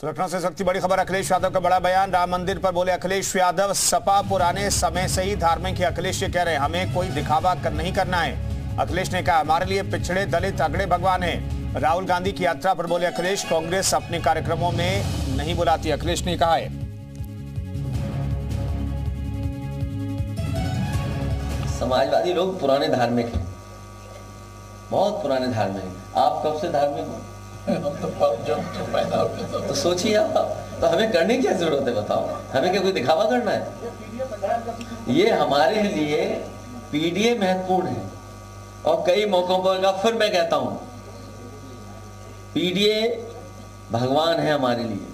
तो लखनऊ से सबसे बड़ी खबर, अखिलेश यादव का बड़ा बयान। राम मंदिर पर बोले अखिलेश यादव, सपा पुराने समय से ही धार्मिक है। अखिलेश ये कह रहे हैं, हमें कोई दिखावा कर नहीं करना है। अखिलेश ने कहा, हमारे लिए पिछड़े दलित अगड़े भगवान है। राहुल गांधी की यात्रा पर बोले अखिलेश, कांग्रेस अपने कार्यक्रमों में नहीं बुलाती। अखिलेश ने कहा है। समाजवादी लोग पुराने धार्मिक हैं। बहुत पुराने धार्मिक आप कब से धार्मिक हो? तो सोचिए आप तो हमें करने की क्या ज़रूरत है बताओ? हमें क्या कोई दिखावा करना है? ये हमारे लिए पीडीए महत्वपूर्ण है। और कई मौकों पर फिर मैं कहता हूँ, पीडीए भगवान है हमारे लिए।